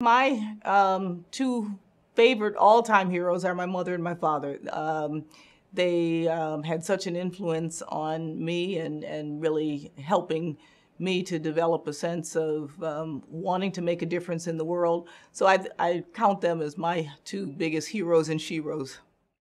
My um, two favorite all-time heroes are my mother and my father. Um, they um, had such an influence on me and, and really helping me to develop a sense of um, wanting to make a difference in the world. So I, I count them as my two biggest heroes and sheroes.